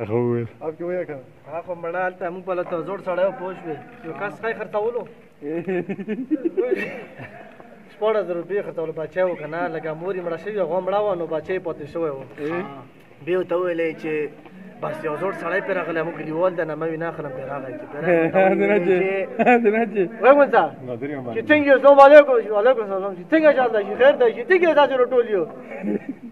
هغه وویل او کې وایې کړه هغه خو مړه هلته موږ په لته زوړ سړی و پوه شوې یو کس خای خرڅولو شپږ زره روپۍ خرڅولو بچی و که نه لکه مور یې مړه شوې هغه مړه وه نو بچی یې پاتې شوی و بیا ورته وویلې چې بس یو زوړ سړی پرې راغلی موږ ګریوال د نموي نه اخلم پرې راغی چې پرې وګورم ته چې څنګه یو زوم علیکم علیکم سلام چې څنګه چل دی خیر دی چې څنګه تاسو ټول یو